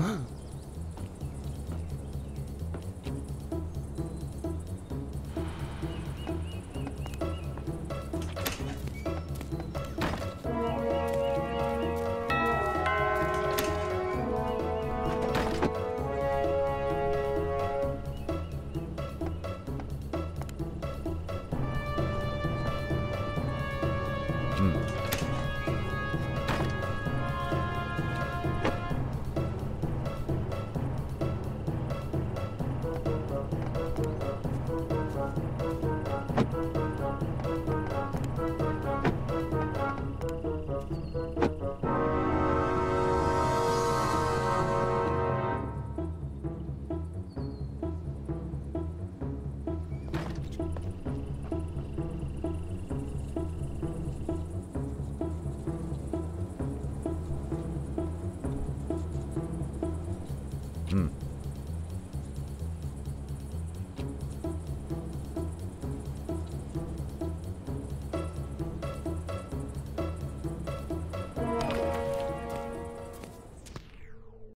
うん。Hmm.